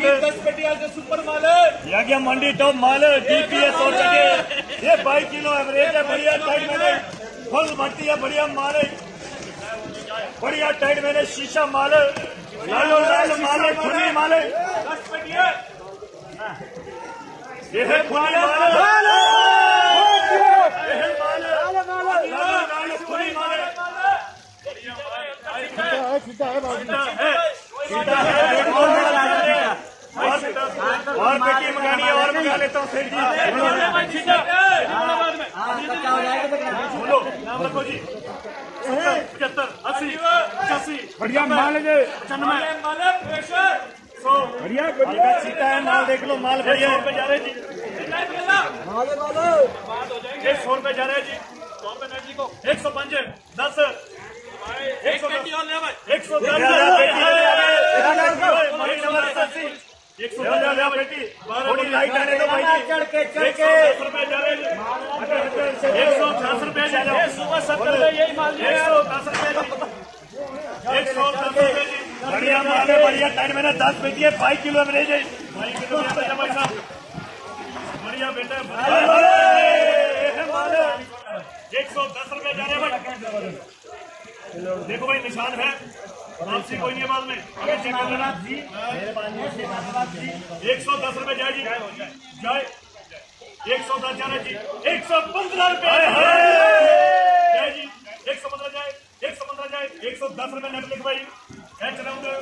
दस सुपर माल है यहाँ मंडी टॉप माल डीपीएस और चढ़े ये बाईस किलो एवरेज है बढ़िया टाइट मैंने। फुल भट्टी है बढ़िया माल है बढ़िया टाइट मैंने शीशा माल लालो लाल माल खुली माल ये है खुली माल खुली माल सीधा है सीधा है। और पेटी मंगानी है और मंगा लेता हूँ सेठ जी। बोलो नाम रखो जी। पचहत्तर अस्सी पचासी बढ़िया माल है पचानवे माल है प्रेशर। सौ। बढ़िया बढ़िया। सीता है माल देख लो माल बढ़िया है। जा रहे हैं जी। एक सौ रुपए जा रहे हैं जी। सौ रुपए नेट जी को। एक सौ पंच दस। एक सौ दस। एक सौ दस। सुबह सत्तर यही माल एक दस रुपए एक सौ दस रुपए बढ़िया माल है बढ़िया टाइम मैंने दस बेटी है फाइव किलो एवरेज है फाइव किलो भाई साहब। बढ़िया बेटा माल एक सौ दस रुपए जा रहे भाई। देखो भाई निशान है। आपसे कोई नहीं बाद में। एक सौ दस रुपए जाए जी। जाए। एक सौ दस जाना जी। एक सौ पंद्रह रुपए। जाए जी। एक सौ पंद्रह जाए। एक सौ पंद्रह जाए। एक सौ दस रुपए नेट लिख भाई। चलाऊँगा